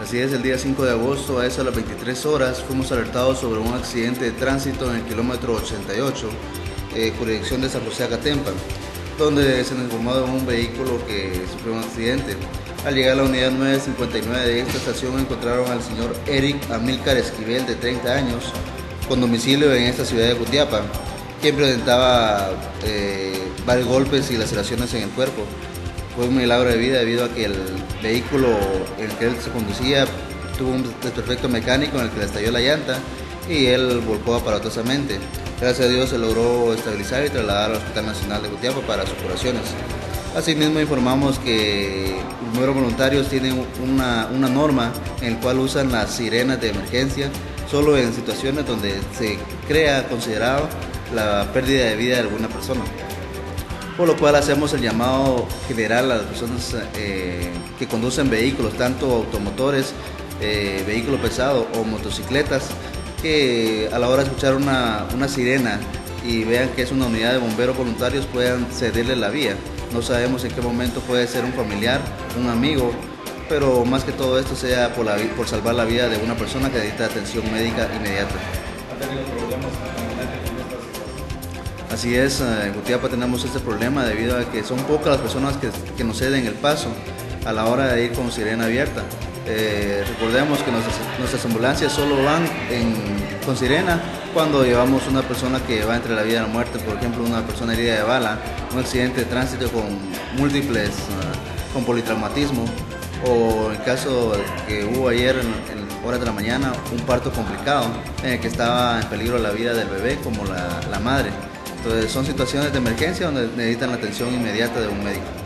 Así es, el día 5 de agosto a eso a las 23 horas fuimos alertados sobre un accidente de tránsito en el kilómetro 88, eh, jurisdicción de San José Acatempa, donde se nos informó de un vehículo que sufrió un accidente. Al llegar a la unidad 959 de esta estación encontraron al señor Eric Amílcar Esquivel de 30 años con domicilio en esta ciudad de Cutiapa, quien presentaba eh, varios golpes y laceraciones en el cuerpo. Fue un milagro de vida debido a que el vehículo en el que él se conducía tuvo un desperfecto mecánico en el que le estalló la llanta y él volcó aparatosamente. Gracias a Dios se logró estabilizar y trasladar al Hospital Nacional de Gutiapa para sus curaciones. Asimismo informamos que los números voluntarios tienen una, una norma en la cual usan las sirenas de emergencia solo en situaciones donde se crea considerado la pérdida de vida de alguna persona por lo cual hacemos el llamado general a las personas eh, que conducen vehículos, tanto automotores, eh, vehículos pesados o motocicletas, que a la hora de escuchar una, una, sirena y vean que es una unidad de bomberos voluntarios puedan cederle la vía. No sabemos en qué momento puede ser un familiar, un amigo, pero más que todo esto sea por, por salvar la vida de una persona que necesita atención médica inmediata. Así es, eh, en Gutiapa tenemos este problema debido a que son pocas las personas que, nos ceden el paso a la hora de ir con sirena abierta. Eh, recordemos que nuestras, ambulancias solo van con sirena cuando llevamos una persona que va entre la vida y la muerte, por ejemplo una persona herida de bala, un accidente de tránsito con múltiples, uh, con politraumatismo, o en caso que hubo ayer en, horas de la mañana, un parto complicado en el que estaba en peligro la vida del bebé como la madre. Entonces son situaciones de emergencia donde necesitan la atención inmediata de un médico.